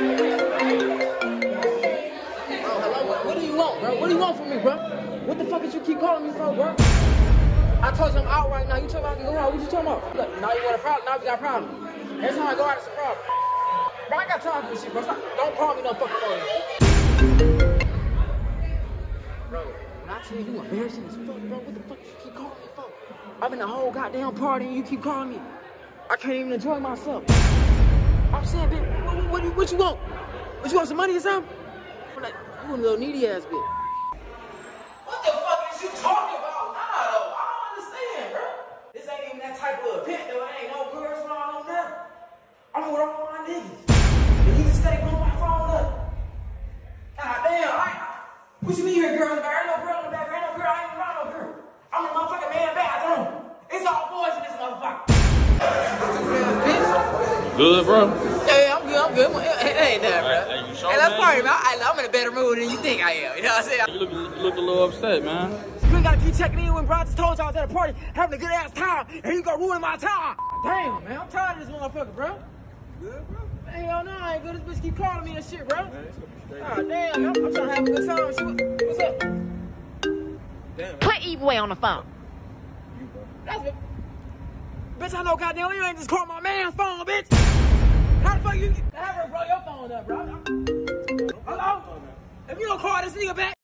What, do you want, bro? What do you want from me, bro? What the fuck is you keep calling me for, bro? I told you I'm out right now. You talking about can go out? What you talking about? Look, now you want a problem. Now we got a problem. Every time I go out, it's a problem. Bro, I got time for this shit, bro. Stop. Don't call me no fucking phone. Bro, when I tell you you embarrassing as fuck, bro, what the fuck you keep calling me for? I'm in the whole goddamn party and you keep calling me. I can't even enjoy myself. I'm saying, bitch, what, you want? What you want some money or something? I'm like, you a little needy ass bitch. What the fuck is you talking about? Nah, though. I don't understand, bro. This ain't even that type of event, though. It ain't no girls around on nothing. I'm with all my niggas. And you just stay blowing my phone up. God damn, I. What you mean you hear girls in the back? Ain't no girl in the back. Ain't no girl. I ain't around no girl. I'm in the motherfucking man bathroom. It's all boys in this motherfucker. Good, bro. Yeah, I'm good. I'm good. It, it ain't that, bro. Hey, you sure, Hey, let's man? party, man. I, I'm in a better mood than you think I am. You know what I'm saying? You look, you look a little upset, man. You ain't gotta keep checking in when bro just told y'all I was at a party having a good ass time and you gonna ruin my time. Damn, man. I'm tired of this motherfucker, bro. Good, bro. Hell oh, no, I ain't good. This bitch keep calling me and shit, bro. God ah, damn, I'm, I'm trying to have a good time. Shit, what's up? Damn, Put EBoi on the phone. you, bro. That's it. Bitch, I know goddamn you ain't just call my man's phone, bitch. How the fuck you this nigga back.